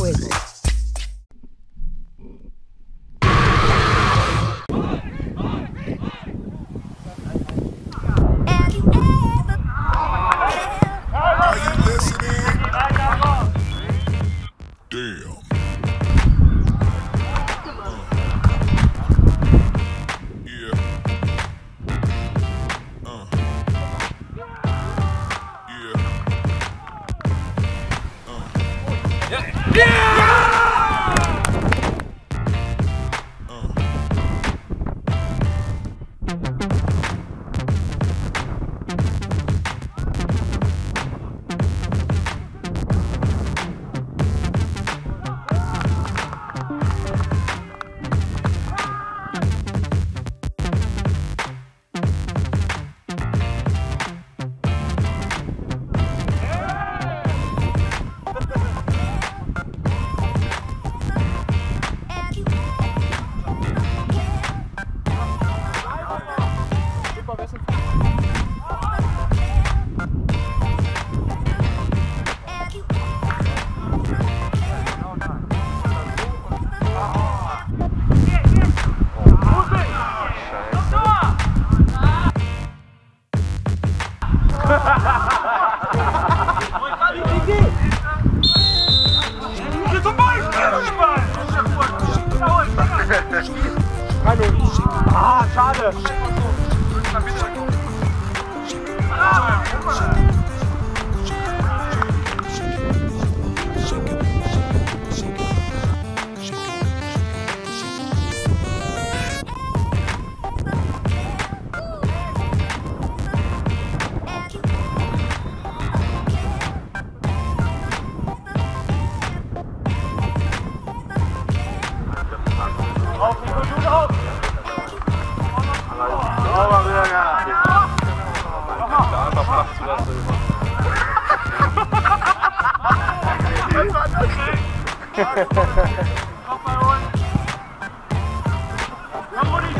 fuego. Hallo. Ah, schade. Ah,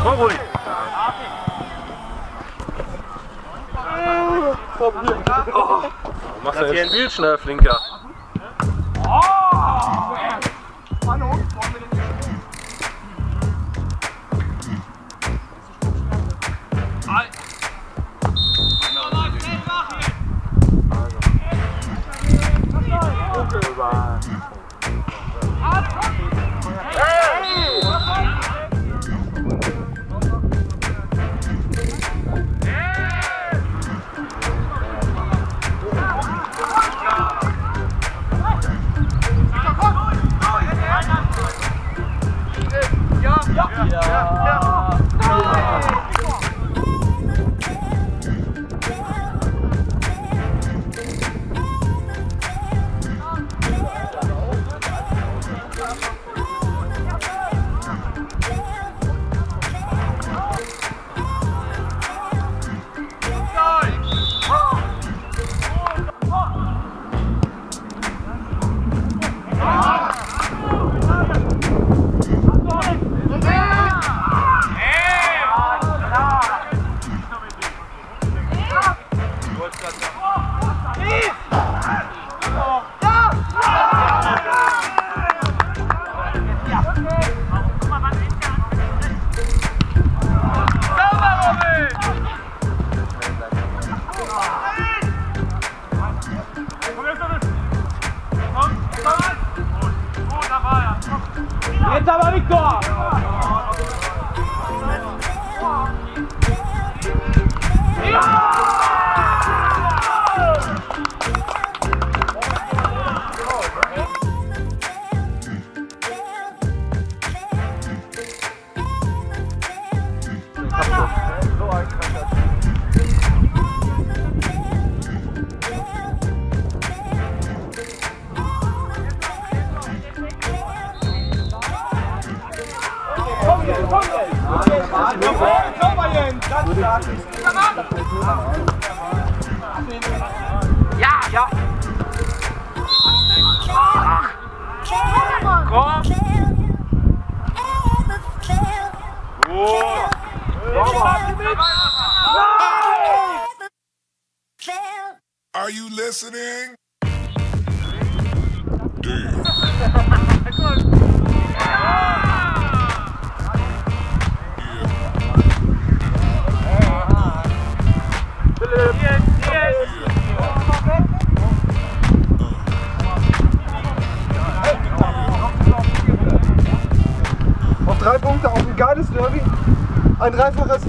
Komm ruhig. Komm hier. Oh, machst du jetzt Bildschnell, Flinker. estaba Víctor. Ja, ja! Komm! Gut! Are you listening? Damn. ein dreifacher